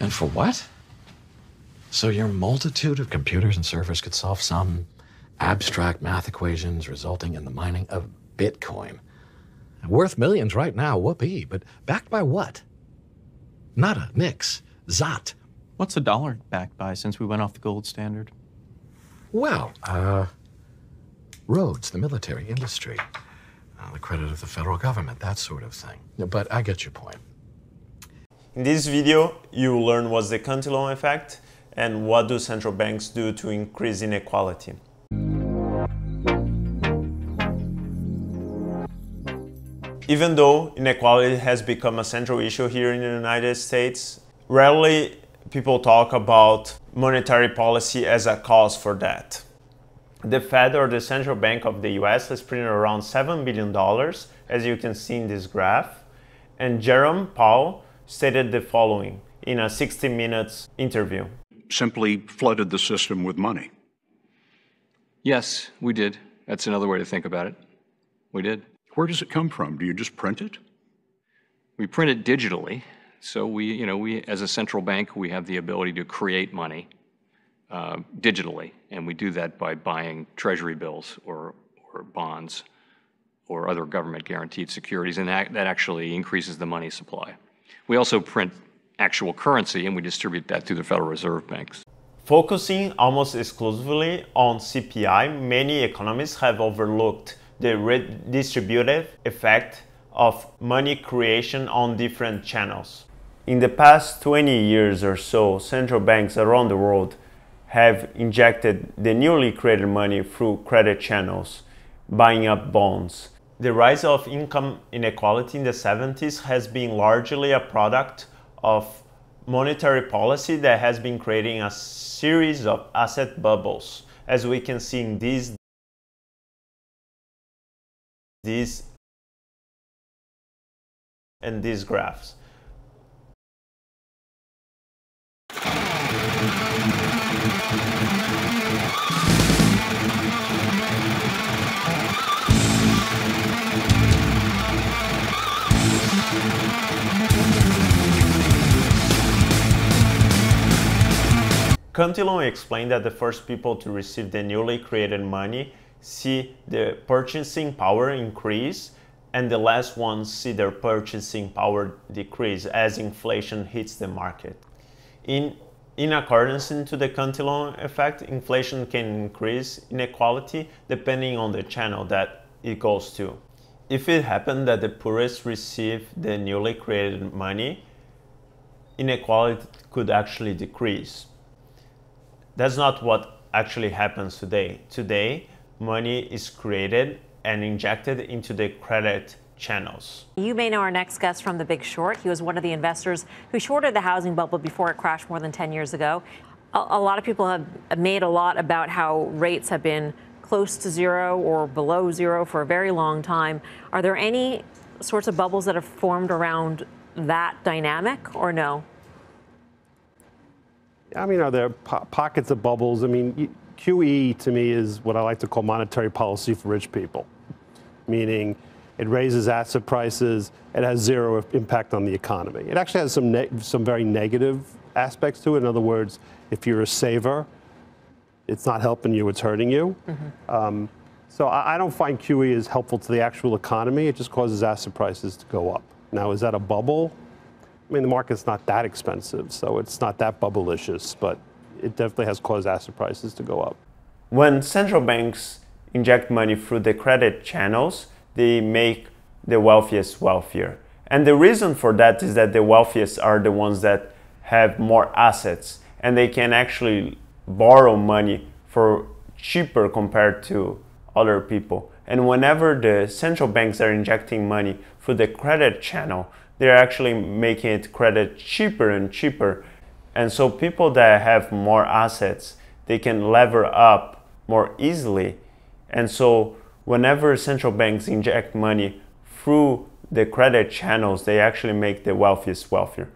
And for what? So your multitude of computers and servers could solve some abstract math equations resulting in the mining of Bitcoin. Worth millions right now, whoopee, but backed by what? Nada, nix, zot. What's the dollar backed by since we went off the gold standard? Well, uh, roads, the military industry, uh, the credit of the federal government, that sort of thing. But I get your point. In this video, you learn what's the Cantillon effect and what do central banks do to increase inequality. Even though inequality has become a central issue here in the United States, rarely people talk about monetary policy as a cause for that. The Fed or the central bank of the US has printed around $7 billion, as you can see in this graph. And Jerome Powell stated the following in a 60 minutes interview. Simply flooded the system with money. Yes, we did. That's another way to think about it. We did. Where does it come from? Do you just print it? We print it digitally. So we, you know, we as a central bank, we have the ability to create money uh, digitally, and we do that by buying treasury bills or, or bonds or other government guaranteed securities, and that, that actually increases the money supply. We also print actual currency and we distribute that through the Federal Reserve banks. Focusing almost exclusively on CPI, many economists have overlooked the redistributive effect of money creation on different channels. In the past 20 years or so, central banks around the world have injected the newly created money through credit channels, buying up bonds. The rise of income inequality in the 70s has been largely a product of monetary policy that has been creating a series of asset bubbles, as we can see in these these and these graphs. Cantillon explained that the first people to receive the newly created money see the purchasing power increase and the last ones see their purchasing power decrease as inflation hits the market. In, in accordance to the Cantillon effect, inflation can increase inequality depending on the channel that it goes to. If it happened that the poorest receive the newly created money, inequality could actually decrease. That's not what actually happens today. Today, money is created and injected into the credit channels. You may know our next guest from The Big Short. He was one of the investors who shorted the housing bubble before it crashed more than 10 years ago. A, a lot of people have made a lot about how rates have been close to zero or below zero for a very long time. Are there any sorts of bubbles that have formed around that dynamic or no? I mean, are there po- pockets of bubbles? I mean, QE to me is what I like to call monetary policy for rich people, meaning it raises asset prices, it has zero impact on the economy. It actually has some, ne- some very negative aspects to it. In other words, if you're a saver, it's not helping you, it's hurting you. Mm-hmm. Um, so I, I don't find QE as helpful to the actual economy. It just causes asset prices to go up. Now, is that a bubble? I mean, the market's not that expensive, so it's not that bubblicious, but it definitely has caused asset prices to go up. When central banks inject money through the credit channels, they make the wealthiest wealthier. And the reason for that is that the wealthiest are the ones that have more assets and they can actually borrow money for cheaper compared to other people. And whenever the central banks are injecting money through the credit channel, they're actually making it credit cheaper and cheaper. And so people that have more assets, they can lever up more easily. And so whenever central banks inject money through the credit channels, they actually make the wealthiest wealthier.